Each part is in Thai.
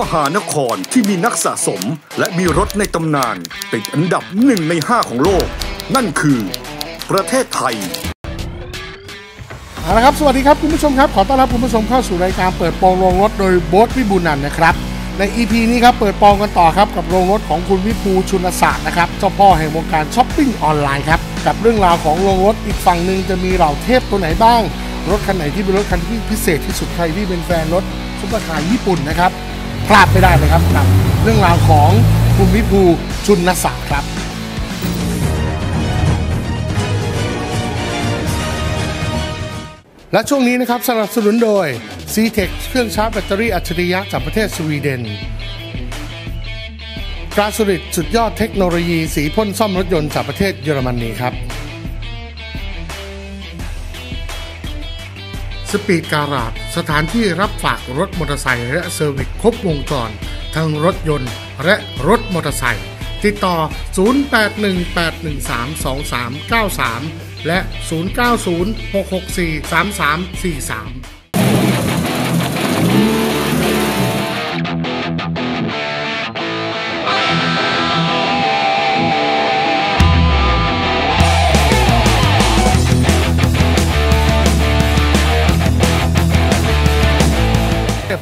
มหานครที่มีนักสะสมและมีรถในตำนาน ติดอันดับหนึ่งในห้าของโลก นั่นคือ ประเทศไทยเอาละครับ สวัสดีครับคุณผู้ชมครับ ขอต้อนรับคุณผู้ชมเข้าสู่รายการเปิดโปงโรงรถโดยโบ๊ทวิบูลย์นันท์นะครับ ใน EP นี้ครับเปิดโปงกันต่อครับกับโรงรถของคุณวิภูชุณศาสตร์นะครับเจ้าพ่อแห่งวงการช้อปปิ้งออนไลน์ครับกับเรื่องราวของโรงรถอีกฝั่งหนึ่งจะมีเหล่าเทพตัวไหนบ้าง รถคันไหนที่เป็นรถคันที่พิเศษที่สุดใครที่เป็นแฟนรถซุปเปอร์คาร์ญี่ปุ่นนะครับ พลาดไม่ได้เลยครับกับเรื่องราวของคุณวิภูชุณศาสตร์ครับและช่วงนี้นะครับสนับสนุนโดย c t e ทเครื่องชาร์จแบตเตอรี่อัจฉริยะจากประเทศสวีเดน Glasurit สุดยอดเทคโนโลยีสีพ่นซ่อมรถยนต์จากประเทศเยอรมนีครับ Speed Garage สถานที่รับฝากรถมอเตอร์ไซค์และ service ครบวงจร ทั้งรถยนต์และรถมอเตอร์ไซค์ติดต่อ 0818132393 และ 0906643343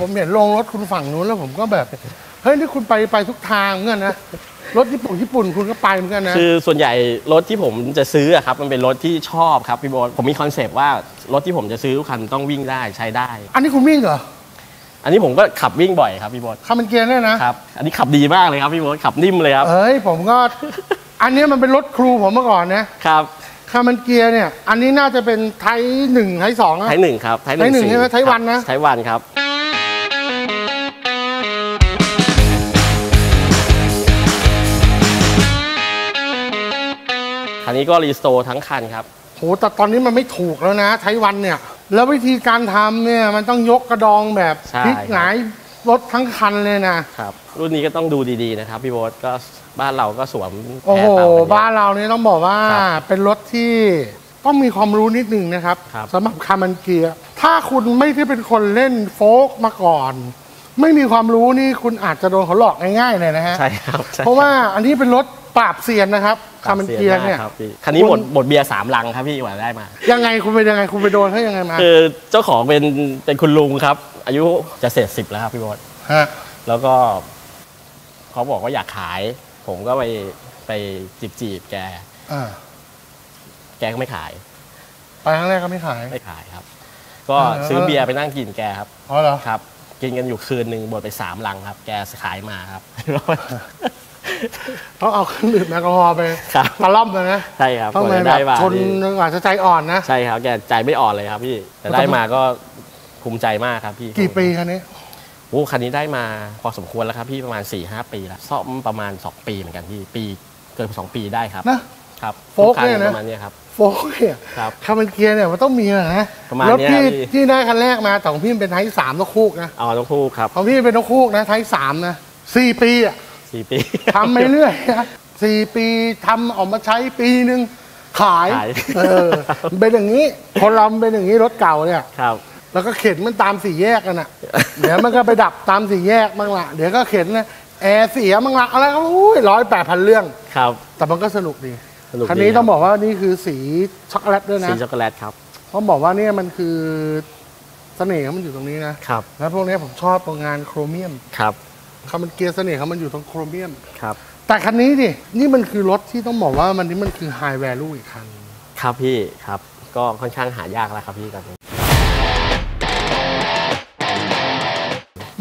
ผมเห็นโรงรถคุณฝั่งนู้นแล้วผมก็แบบ เฮ้ยนี่คุณไปไปทุกทางเหมือนกันนะรถญี่ปุ่นญี่ปุ่นคุณก็ไปเหมือนกันนะ คือส่วนใหญ่รถที่ผมจะซื้ออะครับมันเป็นรถที่ชอบครับพี่บอสผมมีคอนเซปต์ว่ารถที่ผมจะซื้อทุกคันต้องวิ่งได้ใช้ได้ อันนี้คุณวิ่งเหรออันนี้ผมก็ขับวิ่งบ่อยครับพี่บอส Karmann Ghia เนี่ยนะครับอันนี้ขับดีมากเลยครับพี่บอสขับนิ่มเลยครับเอ้ยผมก็ อันเนี้ยมันเป็นรถครูผมเมื่อก่อนนะครับ Karmann Ghia เนี่ย อันนี้น่าจะเป็นไทยหนึ่งไทยสองอะไทยหนึ่งครับไทยหไทยหนึ่นึ่งงใช่ไหมไทยวันนะ ไทยวันครับ คันนี้ก็รีสโตร์ทั้งคันครับโหแต่ตอนนี้มันไม่ถูกแล้วนะไทยวันเนี่ย แล้ววิธีการทำเนี่ยมันต้องยกกระดองแบบใช่พลิกหงายรถทั้งคันเลยนะ ครับรุ่นนี้ก็ต้องดูดีๆนะครับพี่โบอสก็บ้านเราก็สวมโอ้แพ้โห เต่ากันเยอะ บ้านเราเนี่ยต้องบอกว่าครับเป็นรถที่ต้องมีความรู้นิดนึงนะครับครับ สำหรับคามันเกียร์ถ้าคุณไม่ได้เป็นคนเล่นโฟกมาก่อน ไม่มีความรู้นี่คุณอาจจะโดนเขาหลอกง่ายๆเลยนะฮะ ใช่ครับใช่เพราะว่าอันนี้เป็นรถปราบเซียนนะครับ คามันเกียร์เนี่ยครับพี่คันนี้หมดหมดเบียร์สามลังครับพี่กว่าได้มา ยังไงคุณไปยังไงคุณไปโดนเขายังไงมาคือเจ้าของเป็นเป็นคุณลุงครับ อายุจะเสร็จสิบแล้วครับพี่บอสฮะแล้วก็เขาบอกว่าอยากขาย ผมก็ไปไปจีบจีบๆแกอ่าแกก็ไม่ขาย ไปครั้งแรกก็ไม่ขายไม่ขายครับ ก็อ่าซื้อเบียร์ไปนั่งกินแกครับอ๋อเหรอครับ กินกันอยู่คืนหนึ่งบดไปสามลังครับ แกขายมาครับ ต้องเอาเครื่องดื่มแอลกอฮอล์ไปครับ ตะล่อมเลยนะใช่ครับต้องกไปว่าจะแบได้บมาชนนี่อาจจะใจอ่อนนะ ใช่ครับแกใจไม่อ่อนเลยครับพี่แต่ได้มาก็ภูมิใจมากครับพี่กี่ปีคันนี้โอ้คันนี้ได้มาพอสมควรแล้วครับพี่ประมาณ4ี่หปีแล้วซ่อมประมาณ 2 ปีเหมือนกันพี่ปีเกิน2ปีได้ครับนะ ครับโฟล์กทุคัเนี่ยนะ ประมาณเนี้ยครับ โฟกเนี่ยครับ คามันเกียร์เนี่ยมันต้องมีนะประมาณรถเนี้ยพี่พี่ ที่ได้คันแรกมาแต่ของพี่มันเป็นไทยสามนกคูกนะเอาต้องคู่ครับ ของพี่เป็นนกคูกนะไทยสามนะสี่ปีอะ สี่ปี ทำไปเรื่อยนะสี่ปีทำออกมาใช้ปีหนึ่งขายขาย เออมันเป็นอย่างนี้ คนเรามันเป็นอย่างนี้รถเก่าเนี่ย ครับ แล้วก็เข็นมันตามสี่แยกกันอะ เดี๋ยวมันก็ไปดับตามสี่แยกบ้างละเดี๋ยวก็เข็นนะแอร์เสียบ้างละอะไรก็อุ้ยร้อยแปดพันเรื่อง ครับ แต่มันก็สนุกดีสนุกดีคันนี้ครับต้องบอกว่านี่คือสีช็อกโกแลตด้วยนะ สีช็อกโกแลตครับ ต้องบอกว่าเนี่ยมันคือเสน่ห์ของมันอยู่ตรงนี้นะ ครับ แล้วพวกเนี้ยผมชอบตรงงานโครเมียม ครับ คำมันเกียร์เสน่ห์ของมันอยู่ตรงโครเมียม ครับ แต่คันนี้ดิ นี่มันคือรถที่ต้องบอกว่ามันนี่มันคือไฮแวลูอีกคัน ครับพี่ครับ ก็ค่อนข้างหายากแล้วครับพี่ตอนนี้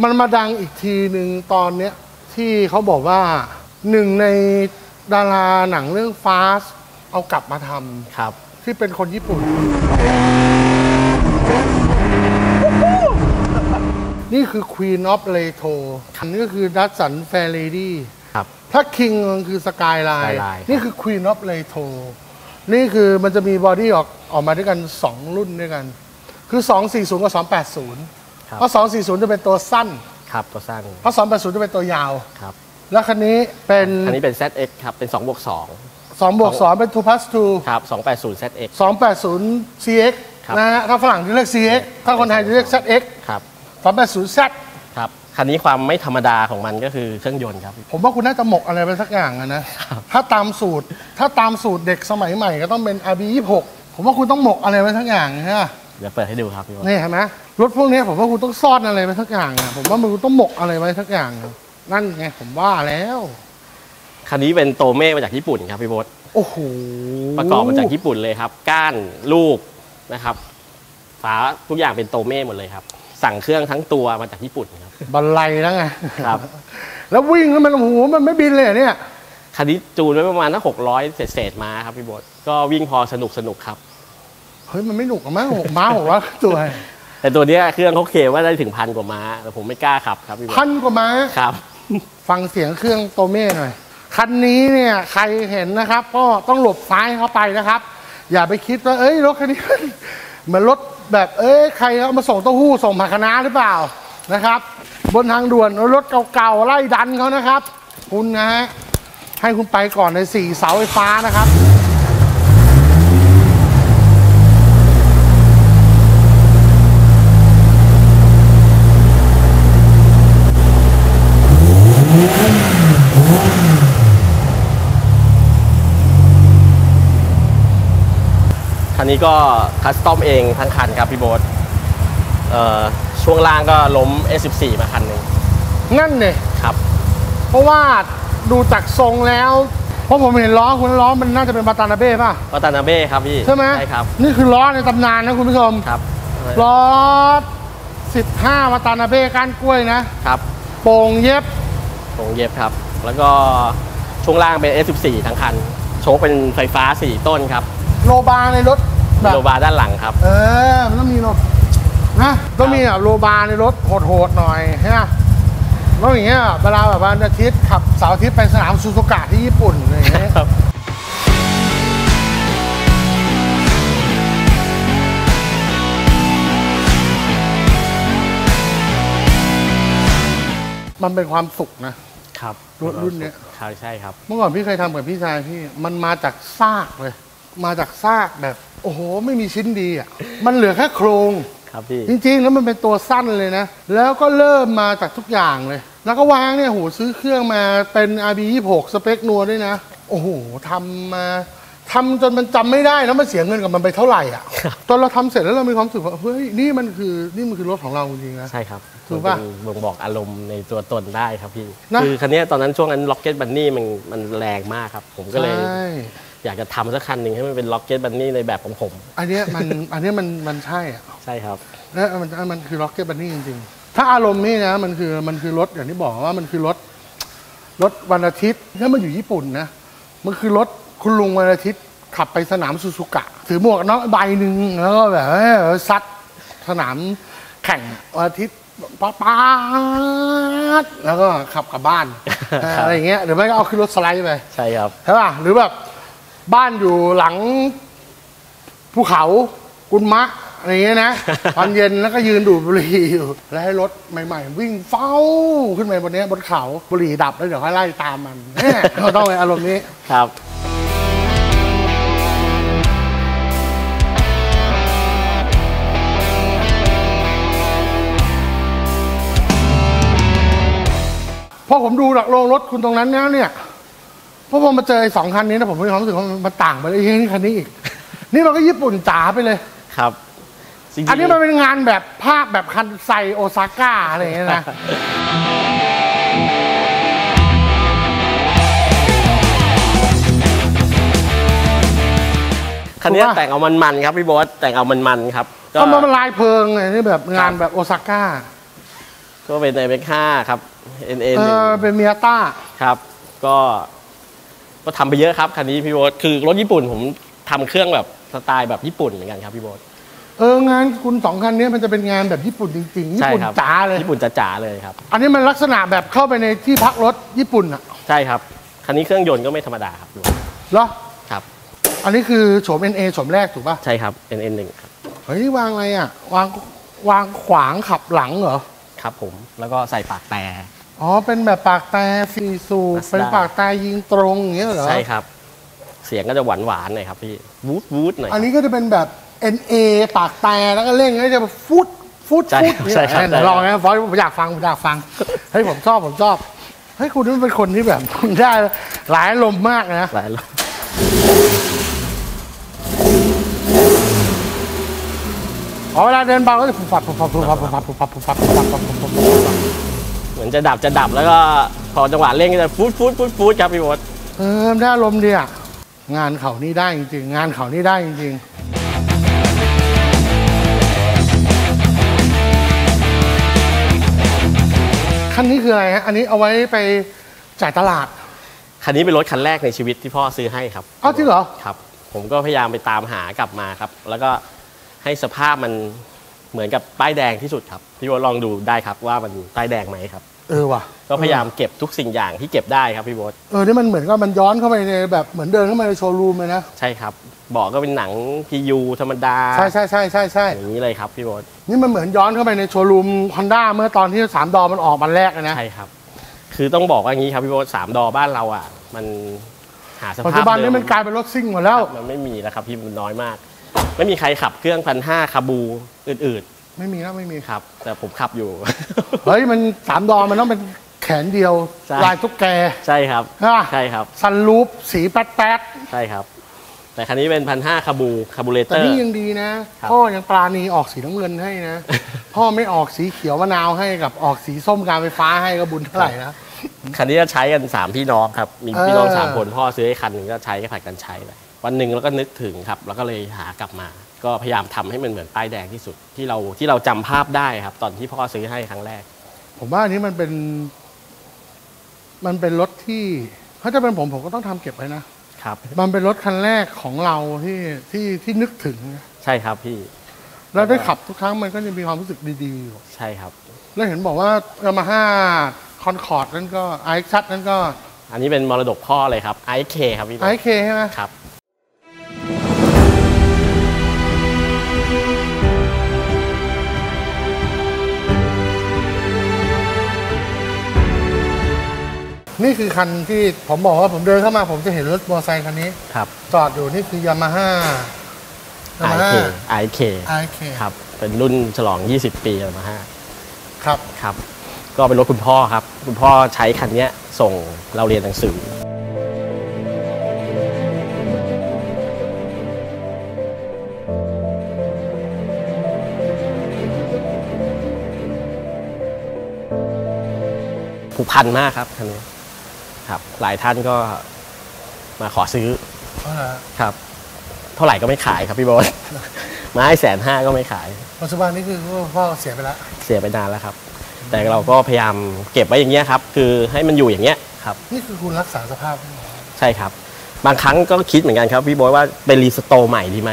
มันมาดังอีกทีหนึ่งตอนเนี้ยที่เขาบอกว่าหนึ่งในดาราหนังเรื่องฟาสเอากลับมาทำครับ ที่เป็นคนญี่ปุ่น นี่คือ Queen of l e t o อันนี้ก็คือ Datsun Fairlady ครับ ถ้า King มันคือ Skyline Skyline นี่คือ Queen of l e t o นี่คือมันจะมีบอดี้ออกออกมาด้วยกัน 2 รุ่นด้วยกัน คือ 240 กับ 280 ครับ เพราะ 240 จะเป็นตัวสั้น ครับตัวสั้นเพราะ 280 จะเป็นตัวยาว ครับ แล้วคันนี้เป็น อันนี้เป็น ZX ครับ เป็น2บวก2บวก2เป็น 2 plus 2ครับ280 ZX 2 280 ZX ครับ นะฮะถ้าฝรั่งจะเรียก CX ถ้าคนไทยจะเรียก ZX ครับ 280 Z ครับคันนี้ความไม่ธรรมดาของมันก็คือเครื่องยนต์ครับ ผมว่าคุณน่าจะหมกอะไรไปสักอย่างอะนะ ถ้าตามสูตร ถ้าตามสูตรเด็กสมัยใหม่ก็ต้องเป็น RB 26ผมว่าคุณต้องหมกอะไรไปสักอย่างใช่ไหมเดี๋ยวเปิดให้ดูครับพี่บอสนี่เห็นไหมรถพวกนี้ผมว่าคุณต้องซ่อนอะไรไว้สักอย่างอะผมว่ามันต้องหมกอะไรไว้สักอย่างอะนั่นไงผมว่าแล้ว คันนี้เป็นโตเม่มาจากญี่ปุ่นครับพี่บอสโอ้โหประกอบมาจากญี่ปุ่นเลยครับ ก้านลูกนะครับ ฝาทุกอย่างเป็นโตเม่หมดเลยครับ สั่งเครื่องทั้งตัวมาจากญี่ปุ่นครับ บันไลแล้วไงครับ แล้ววิ่งแล้วมันโอ้โหมันไม่บินเลยเหรอเนี่ยคันนี้จูนไว้ประมาณถ้าหกร้อยเศษๆมาครับพี่บอสก็วิ่งพอสนุกสนุกครับ เฮ้ยมันไม่หนุกหรอมั้งหกม้าหกว่าตัวแต่ตัวเนี้ยเครื่องเขาเคลมว่าได้ถึงพันกว่าม้าแต่ผมไม่กล้าขับครับพี่บอพัสนกว่าม้าครับ ฟังเสียงเครื่องโตเม่หน่อยคันนี้เนี่ยใครเห็นนะครับ ก็ต้องหลบซ้ายเข้าไปนะครับ อย่าไปคิดว่าเอ้ยรถคันนี้ เหมือนรถแบบเอ้ยใครเอามาส่งเต้าหู้ส่งผักคะน้าหรือเปล่านะครับ บนทางด่วนรถเก่าๆไล่ดันเขานะครับ คุณนะฮะให้คุณไปก่อนในสี่เสาไฟฟ้านะครับ คันนี้ก็คัสตอมเองทั้งคันครับพี่โบ๊ทเอ่อช่วงล่างก็ล้ม S14 มาคันหนึ่งนั่นเนี่ยครับ เพราะว่าดูจากทรงแล้ว เพราะผมเห็นล้อคุณล้อมันน่าจะเป็นบาตานาเบ้ป่ะวัตานาเบ้ครับพี่ ใช่ไหมใช่ครับ นี่คือล้อในตำนานนะคุณผู้ชมครับล้อ 15มาตานาเบ้ก้านกล้วยนะครับโป่งเย็บตรงเย็บครับ แล้วก็ช่วงล่างเป็น S14 ทั้งคัน โช้คเป็นไฟฟ้า 4 ต้นครับ โรลบาร์ในรถแบบโรลบาร์ด้านหลังครับ เออมันต้องมีรถนะต้องมีแบบโรลบาร์ในรถโหดๆหน่อยใช่ไหมแล้วอย่างเงี้ยเวลาแบบวันอาทิตย์ขับเสาร์อาทิตย์ไปสนามซูซูกะที่ญี่ปุ่นอะไรอย่างเงี้ยครับมันเป็นความสุขนะครับรุ่นรุ่นเนี้ยครับใช่ครับ เมื่อก่อนพี่เคยทำกับพี่ชายพี่ มันมาจากซากเลย มาจากซากแบบ โอ้โห ไม่มีชิ้นดีอะมันเหลือแค่โครงครับพี่จริง ๆ แล้วมันเป็นตัวสั้นเลยนะ แล้วก็เริ่มมาจากทุกอย่างเลย แล้วก็วางเนี่ยโหซื้อเครื่องมาเป็น RB 26สเปคนัวด้วยนะ โอ้โหทำมาทำจนมันจำไม่ได้แล้วมันเสียเงินกับมันไปเท่าไหร่อะตอนเราทำเสร็จแล้วเรามีความรู้สึกว่าเฮ้ยนี่มันคือนี่มันคือรถของเราจริงๆนะใช่ครับถูกปะมันเป็นบ่งบอกอารมณ์ในตัวตนได้ครับพี่นะคือคันเนี้ยตอนนั้นช่วงนั้น Rocket Bunny มันมันแรงมากครับ ผมก็เลยใช่ อยากจะทำสักคันหนึ่งให้มันเป็น Rocket Bunny ในแบบของผม อันเนี้ยมัน อันเนี้ยมันมันใช่อะใช่ครับและมันมันคือ Rocket Bunny จริงๆ ถ้าอารมณ์นี่นะมันคือมันคือรถอย่างที่บอกว่ามันคือรถรถวันอาทิตย์ถ้ามันอยู่ญี่ปุ่นนะมันคือรถคุณลุงวันอาทิตย์ขับไปสนามซูซูกะ ถือหมวกกันน็อกใบหนึ่งแล้วก็แบบเอ้ยซัดสนามแข่งวันอาทิตย์ป๊าป๊าดแล้วก็ขับกลับบ้านครับอะไรอย่างเงี้ยหรือไม่ก็เอาขึ้นรถสไลด์ไป ใช่ครับ ใช่ป่ะหรือแบบ บ้านอยู่หลังภูเขากุนมะอะไรเงี้ยนะ ตอนเย็นแล้วก็ยืนดูดบุหรี่อยู่ แล้วให้รถใหม่ ๆ วิ่งเฝ้าขึ้นไปบนเนี้ยบนเขาบุหรี่ดับแล้วเดี๋ยวค่อยไล่ตามมันเนี่ยเราต้องในอารมณ์นี้ครับพอผมดูหลักโรงรถคุณตรงนั้นแล้วเนี่ย พอผมมาเจอไอ้สองคันนี้นะผมมีความรู้สึกว่ามันต่างไปเลยเฮ้ยนี่คันนี้อีก นี่มันก็ญี่ปุ่นจ๋าไปเลย ครับจริงๆอันนี้มันเป็นงานแบบภาพแบบคันไซโอซาก้าอะไรอย่างเงี้ยนะ คันเนี้ยถูกปะแต่งเอามันๆครับพี่โบอสแต่งเอามันๆครับก็ก็มันลายเพลิงไงนี่แบบงานแบบโอซาก้าก็เป็นในเบคห้าครับ N N เออเป็นเมียต้าครับ ก็ ก็ทำไปเยอะครับคันนี้พี่โบอสคือรถญี่ปุ่นผมทำเครื่องแบบสไตล์แบบญี่ปุ่นเหมือนกันครับพี่โบอสเอองานคุณสองคันนี้มันจะเป็นงานแบบญี่ปุ่นจริงๆญี่ใช่ปุ่นครับจ๋าเลยญี่ปุ่นจ๋าๆเลยครับ อันนี้มันลักษณะแบบเข้าไปในที่พักรถญี่ปุ่นอะใช่ครับคันนี้เครื่องยนต์ก็ไม่ธรรมดาครับดูเหรอครับ อันนี้คือโฉม NA โฉมแรกถูกป่ะใช่ครับ N N หนึ่งครับเฮ้ยวางอะไรอะวางวางขวางขับหลังเหรอครับผมแล้วก็ใส่ปากแต่ อ๋อ เป็นแบบปากแต่ฟีสูบ Mazda เป็นปากแต่ยิงตรงอย่างเงี้ยเหรอ ใช่ครับ เสียงก็จะหวานหวานๆหน่อยครับพี่วูดวูดหน่อย อันนี้ก็จะเป็นแบบ NA ปากแต่แล้วก็เร่งก็จะฟุดฟุตใช่ฟุตใช่ครับเดี๋ยวลองนะฟอยผมอยากฟังผมอยากฟัง เฮ้ยผมชอบผมชอบ เฮ้ยคุณนี่เป็นคนที่แบบ คุณได้หลายอารมณ์มากนะ หลายรอบอ๋อเวลาเดินเบาก็จะผุบปับผุบปับผุบปับผุบปับผุบปับผุบปับผุบปับผุบปับผุบปับผุบปับ เหมือนจะดับจะดับแล้วก็พอจังหวะเร่งก็จะฟูดฟูดฟูดฟูดครับพี่โบ๊ทเออได้อารมณ์ดีอะงานเขานี่ได้จริงๆ งานเขานี่ได้จริงๆคันนี้คืออะไรฮะ อันนี้เอาไว้ไปจ่ายตลาด คันนี้เป็นรถคันแรกในชีวิตที่พ่อซื้อให้ครับอ้าวจริงเหรอ ครับ ผมก็พยายามไปตามหากลับมาครับ แล้วก็ให้สภาพมันเหมือนกับป้ายแดงที่สุดครับ พี่โบ๊ทลองดูได้ครับว่ามันป้ายแดงไหมครับ เออว่ะก็พยายามเก็บทุกสิ่งอย่างที่เก็บได้ครับพี่โบ๊ทเออนี่มันเหมือนกับมันย้อนเข้าไปในแบบเหมือนเดินเข้ามาในโชว์รูมเลยนะใช่ครับเบอกก็เป็นหนังพียูธรรมดาใช่ใช่ใช่ใช่ใช่อย่างนี้เลยครับพี่โบ๊ทนี่มันเหมือนย้อนเข้าไปในโชว์รูมฮอนด้าเมื่อตอนที่สามดอมันออกมันแรกเลยนะใช่ครับ คือต้องบอกว่าอย่างนี้ครับพี่โบ๊ทสามดอบ้านเราอะ มันหาสปัจภาจุพบันเดินี้มมันกลายเป็นรถซิ่งหมดแล้วมันไม่มีแล้วครับพี่มันน้อยมาก ไม่มีใครขับเครื่องพันห้าคาบูอื่น ไม่มีแล้วไม่มีๆครับ แต่ผมขับอยู่ เฮ้ย มันสามดอมันต้องเป็นแขนเดียว ใช่ ลายตุ๊กแก ใช่ครับอะใช่ครับ ซันรูปสีแป๊ดแป๊ดใช่ครับ แต่คันนี้เป็นพันห้าคาบูคาบูเลๆเตแต่อร์ นี่ยังดีนะ ครับ พ่อยังปราณีออกสีน้ำเงินให้นะ พ่อไม่ออกสีเขียวมะนาวให้กับออกสีส้มการไฟฟ้าให้ก็บุญเท่าไหร่นะ คันนี้จะใช้กันสามพี่น้องครับ มีพี่น้องเออ สามคนพ่อซื้อให้คันหนึ่งก็ใช้ก็ผัดกันใช้ไปวันหนึ่งแล้วก็นึกถึงครับ แล้วก็เลยหากลับมา ก็พยายามทำให้มันเหมือนป้ายแดงที่สุด ที่เราที่เราจำภาพได้ครับ ตอนที่พ่อซื้อให้ครั้งแรก ผมว่าอันนี้มันเป็น มันเป็นรถที่ถ้าจะเป็นผมผมก็ต้องทำเก็บไว้นะครับ มันเป็นรถคันแรกของเราที่ที่ที่นึกถึงนะใช่ครับพี่แล้วได้ขับทุกครั้งมันก็จะมีความรู้สึกดีๆอยู่ใช่ครับ แล้วเห็นบอกว่ายามาฮ่าคอนคอร์ดนั่นก็ไอชัดนั่นก็ อันนี้เป็นมรดกพ่อเลยครับไอเคครับพี่ไอเคใช่ไหมครับ นี่คือคันที่ผมบอกว่าผมเดินเข้ามาผมจะเห็นรถมอเตอร์ไซค์คันนี้ ครับ จอดอยู่นี่คือยามาฮ่าไอเคไอเคไอเคครับ เป็นรุ่นฉลอง 20 ปีมาห้าครับ ครับ ก็เป็นรถคุณพ่อครับ คุณพ่อใช้คันเนี้ยส่งเราเรียนหนังสือ ผูกพันมากครับคันนี้ ครับหลายท่านก็มาขอซื้อเอาล่ะครับ เท่าไหร่ก็ไม่ขายครับพี่โบอสมาให้แสนห้าก็ไม่ขาย ปัจจุบันนี้คือพ่อเสียไปแล้วเสียไปนานแล้วครับ แต่เราก็พยายามเก็บไว้อย่างเงี้ยครับ คือให้มันอยู่อย่างเงี้ยครับ นี่คือคุณรักษาสภาพใช่ครับ บางครั้งก็คิดเหมือนกันครับพี่โบอยว่าไปรีสโตร์ใหม่ดีไหม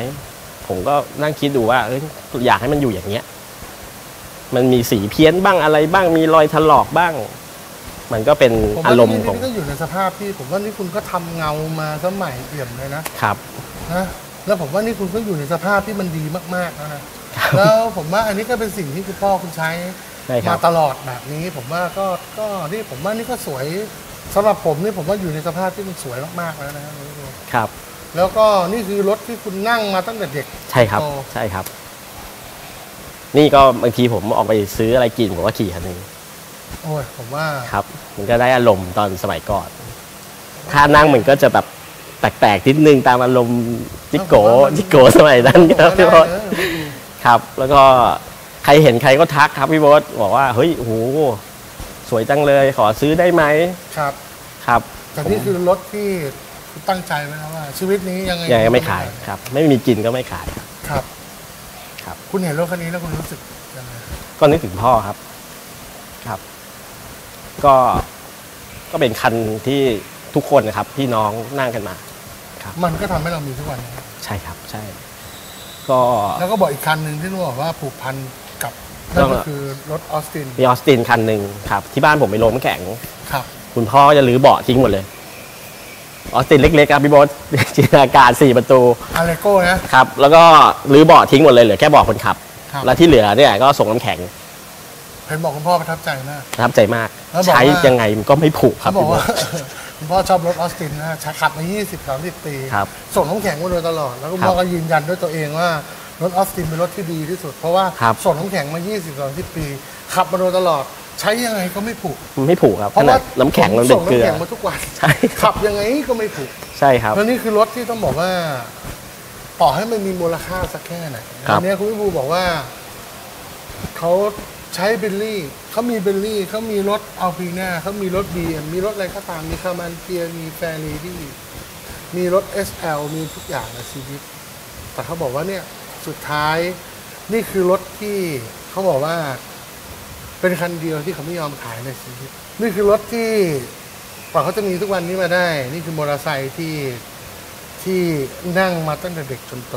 ผมก็นั่งคิดดูว่าเอ้ยอยากให้มันอยู่อย่างเงี้ย มันมีสีเพี้ยนบ้างอะไรบ้าง มีรอยถลอกบ้าง มันก็เป็นผมอาว่ารมณ์นี่ของนี่ก็อยู่ในสภาพที่ผมว่านี่คุณก็ทำเงามาสมัยเอี่ยมเลยนะ ครับ นะแล้วผมว่านี่คุณก็อยู่ในสภาพที่มันดีมากๆแล้วนะแล้วผมว่าอันนี้ก็เป็นสิ่งที่คุณพ่อคุณใช้ใช่คมารับตลอดแบบนี้ ผมว่าก็ก็นี่ผมว่านี่ก็สวยสำหรับผมนี่ผมว่าอยู่ในสภาพที่มันสวยมากๆแล้วนะครับครับ แล้วก็นี่คือรถที่คุณนั่งมาตั้งแต่เด็ก ใช่ครับ โอ้ ใช่ครับ นี่ก็บางทีผมออกไปซื้ออะไรกินผมก็ขี่คันนี้ โอ้ยผมว่าครับ มันก็ได้อารมณ์ตอนสมัยก่อนท่านั่งมันก็จะแบบแปลกๆนิดนึงตามอารมณ์จิโกจิโกสมัยนั้นครับพี่โบอสเออครับ แล้วก็ใครเห็นใครก็ทักครับพี่โบอสบอกว่าเฮ้ยโอ้โหสวยจังเลยขอซื้อได้ไหมครับ ครับแต่นี่คือรถที่คุณตั้งใจไว้แล้วว่า ชีวิตนี้ยังไงยังไงไม่ขายครับ ไม่มีกินก็ไม่ขายครับ ครับครับคุณเห็นรถคันนี้แล้วคุณรู้สึกยังไงก็นึกถึงพ่อครับ ครับ ก็ก็เป็นคันที่ทุกคนนะครับพี่น้องนั่งกันมา มันก็ทำให้เรามีทุกวันนี้ใช่ครับใช่ ก็แล้วก็บอกอีกคันหนึ่งที่นุ่บอกว่าผูกพันกับนั่นก็คือรถออสตินมีออสตินคันหนึ่งครับ ที่บ้านผมไปลงน้ำแข็ง ครับ คุณพ่อจะรื้อเบาะทิ้งหมดเลย ออสตินเล็กๆครับพี่บอส จินตนาการสี่ประตูอาเลโก้นะ ครับ แล้วก็รื้อเบาะทิ้งหมดเลยเหลือแค่เบาะคนขับ ครับ แล้วที่เหลือเนี่ยก็ส่งน้ำแข็ง เห็นบอกคุณพ่อประทับใจมาก ประทับใจมาก แล้วบอกว่า ใช้ยังไงมันก็ไม่ผุครัเขาบบอกพี่โบอสว่าคุณพ่อชอบรถออสตินนะใช้ขับมา 20 30 ปี ครับส่งน้ำแข็งมาโดยตลอด แล้วคุณพ่อครับก็ยืนยันด้วยตัวเองว่ารถออสตินเป็นรถที่ดีที่สุด เพราะว่าครับ ส่งน้ำแข็งมา 20 30 ปี ขับมาโดยตลอด ใช้ยังไงก็ไม่ผุมันไม่ผูกครับเพขราะนาว่าดน้ำแข็งมันเป็นส่งเกลืน้ำอ แข็งมาทุกวันใช่ ขับยังไงก็ไม่ผุใช่ครับ แล้วนี่คือรถที่ต้องบอกว่า ต่อให้มันมีมูลค่าสักแค่ไหนครับ อันเนี้ยคุณพี่บูบอกว่าเขา ใช้เบลลี่เขามีเบลลี่เขามีรถอัลพีนาเขามีรถบีมีรถอะไรก็ตามมีคามันเกียร์มีแฟรีดี้มีรถ SL มีทุกอย่างในชีวิต แต่เขาบอกว่าเนี่ยสุดท้ายนี่คือรถที่เขาบอกว่า เป็นคันเดียวที่เขาไม่ยอมขายในชีวิต นี่คือรถที่กว่าเขาจะมีทุกวันนี้มาได้ นี่คือมอเตอร์ไซค์ที่ที่นั่งมาตั้งแต่เด็กจนโต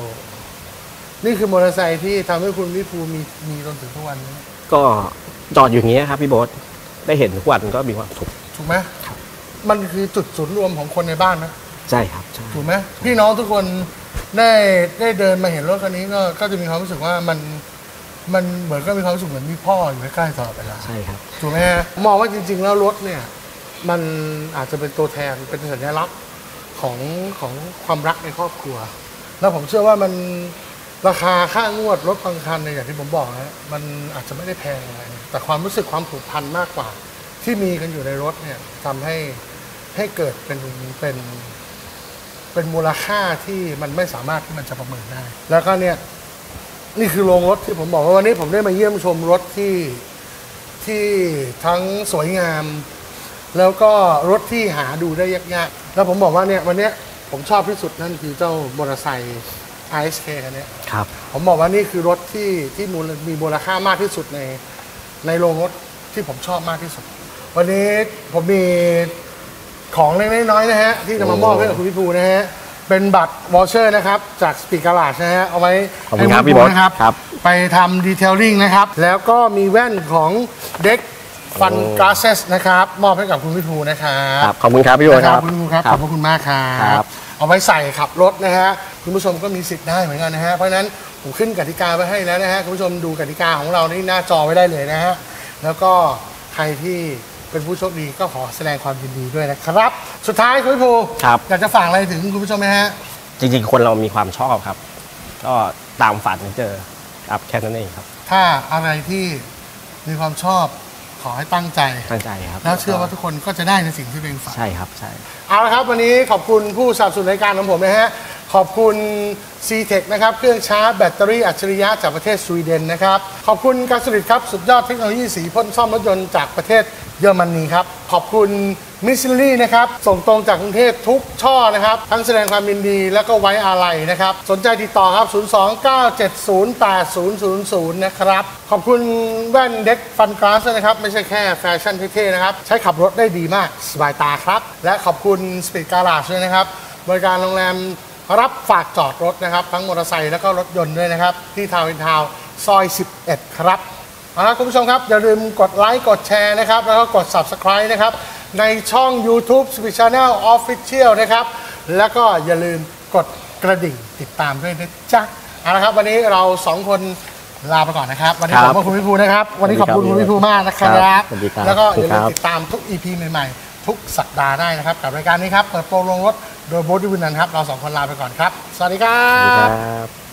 นี่คือมอเตอร์ไซค์ที่ทำให้คุณวิภูมีมีจนถึงทุกวันนี้ ก็จอดอยู่อย่างเงี้ยครับพี่โบ๊ทได้เห็นทุกวันก็มีความสุข ถูกไหมมันคือจุดศูนย์รวมของคนในบ้านนะใช่ครับใช่ถูกไหมพี่น้องทุกคนได้ได้เดินมาเห็นรถคันนี้ก็ก็จะมีความรู้สึกว่ามันมันเหมือนก็มีความรู้สึกเหมือนมีพ่ออยู่ใกล้ๆตลอดเวลา ใช่ครับ ถูกไหมฮะมองว่าจริง ๆ แล้วรถเนี่ย มันอาจจะเป็นตัวแทนเป็นสัญลักษณ์ของของความรักในครอบครัว แล้วผมเชื่อว่ามัน ราคาค่างวดรถบางคันเนี่ยอย่างที่ผมบอกนะมันอาจจะไม่ได้แพงอะไร แต่ความรู้สึกความผูกพันมากกว่า ที่มีกันอยู่ในรถเนี่ยทำให้ให้เกิดเป็นเป็นเป็นมูลค่าที่มันไม่สามารถที่มันจะประเมินได้ แล้วก็เนี่ยนี่คือโรงรถที่ผมบอกว่าวันนี้ผมได้มาเยี่ยมชมรถที่ที่ทั้งสวยงาม แล้วก็รถที่หาดูได้ยากๆ แล้วผมบอกว่าเนี่ยวันนี้ผมชอบที่สุดนั่นคือเจ้ามอเตอร์ไซค์ ISK คันเนี้ยครับ ผมบอกว่านี่คือรถที่ที่มูลมีมูลค่ามากที่สุดในในโรงรถที่ผมชอบมากที่สุด วันนี้ผมมีของเล็กๆน้อยๆนะฮะ ที่จะมามอบให้กับคุณพี่ภูนะฮะ เป็นบัตร voucher นะครับ จาก Speed Garage นะฮะ เอาไว้ขอบคุณครับให้พี่บอสนะครับครับ ไปทำ detailing นะครับ แล้วก็มีแว่นของเด็กฟันโอ้ก a าเซสนะครับ มอบให้กับคุณพี่ภูนะครับครับ ขอบคุณครับพี่โบ๊ทนะครับครับคุณผู้ชมครับขอบพระคุณมากครับครับเอาไว้ใส่ขับรถนะฮะคุณผู้ชมก็มีสิทธิ์ได้เหมือนกันนะฮะเพราะฉะนั้นผมขึ้นกติกาไว้ให้แล้วนะฮะคุณผู้ชมดูกติกาของเรานี่หน้าจอไว้ได้เลยนะฮะแล้วก็ใครที่เป็นผู้โชคดีก็ขอแสดงความยินดีด้วยนะครับ สุดท้ายคุณพี่ภูครับ อยากจะฝากอะไรถึงคุณผู้ชมไหมฮะจริงๆ คนเรามีความชอบครับ ก็ตามฝันเจอครับแค่นั้นเองครับ ถ้าอะไรที่มีความชอบขอให้ตั้งใจ ตั้งใจครับแล้วเชื่อว่าทุกคนก็จะได้ในสิ่งที่ตัวเองฝันใช่ครับใช่เอาละครับ วันนี้ขอบคุณผู้สนับสนุนรายการของผมนะฮะ ขอบคุณ c t e c h นะครับ เครื่องชาร์จแบตเตอรี่อัจฉริยะจากประเทศสวีเดนนะครับ ขอบคุณ Glasurit ครับ สุดยอดเทคโนโลยีสีพ่นซ่อมรถยนต์จากประเทศเยอรมนีครับ ขอบคุณ Miss Lily นะครับ ส่งตรงจากกรุงเทพทุกช่อนะครับ ทั้งแสดงความยินดีแล้วก็ไว้อาลัยนะครับ สนใจติดต่อครับ 029708000 นะครับ ขอบคุณแว่นเด็กฟัน Glasses นะครับ ไม่ใช่แค่แฟชั่นเท่ๆนะครับ ใช้ขับรถได้ดีมากสบายตาครับ และขอบคุณSpeed Garage ด้วยนะครับ บริการโรงแรม รับฝากจอดรถนะครับ ทั้งมอเตอร์ไซค์แล้วก็รถยนต์ด้วยนะครับ ที่ทาวน์อินทาวน์ซอย 11 ครับเอาละคุณผู้ชมครับ อย่าลืมกดไลค์กดแชร์นะครับ แล้วก็กด Subscribe นะครับ ในช่อง YouTube Speed Channel Official นะครับ แล้วก็อย่าลืมกดกระดิ่งติดตามด้วยนะจ๊ะเอาละครับ วันนี้เราสองคนลาไปก่อนนะครับ วันนี้ครัอบบคุณพี่ภูนะครับ วันนี้ขอบคุณสวัคุณสดีพี่ภูมากนะคครัรับบสวัสดีครับ แล้วก็อย่าลืมครับติดตามทุก EP ใหม่ๆ ทุกสัปดาห์ได้นะครับ กับรายการนี้ครับ เปิดโปรงลงรถโดยโบทดิวินันครับ เราสองคนลาไปก่อนครับ สวัสดีครับ